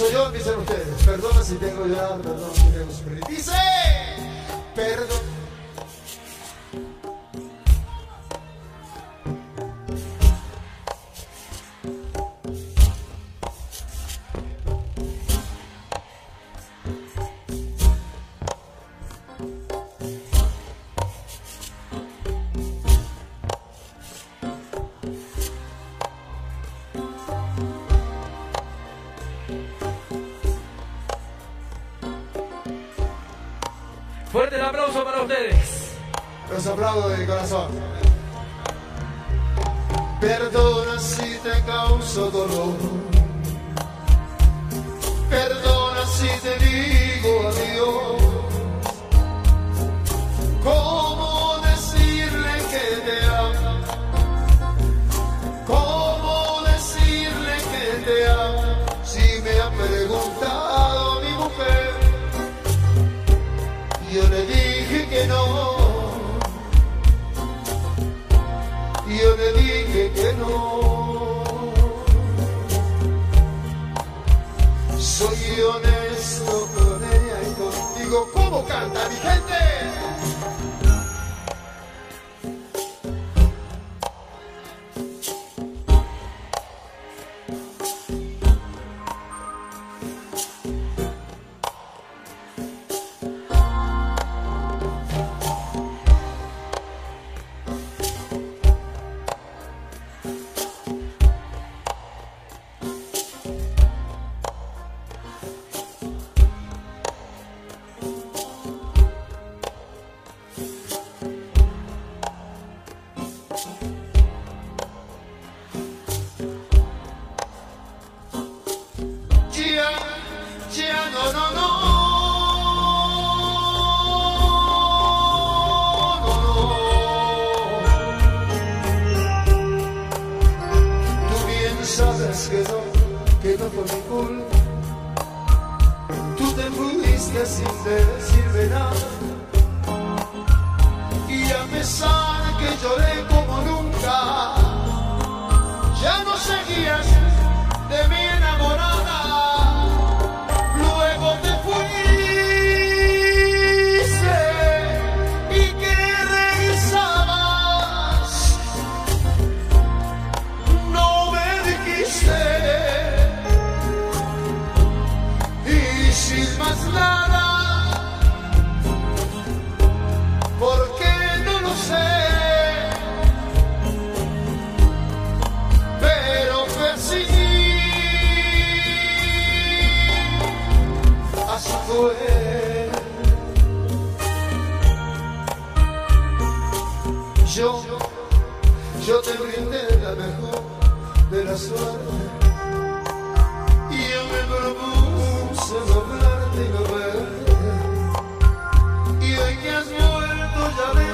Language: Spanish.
empiezo yo, empiezan ustedes. Perdona si tengo ya, perdón si tengo sufrir. Dice, Fuerte el aplauso para ustedes. Los aplaudo de corazón. Perdona si te causo dolor. Dije que no. Soy honesto con ella y contigo. ¿Cómo canta mi gente? Sin decirme nada. Y a pesar que lloré como Fue. Yo, yo te brindé la mejor de la suerte. Y yo me propuse no hablarte y no verte. Y hoy que has vuelto ya ves